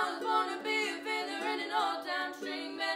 I was born to be a villain in an old-time string band.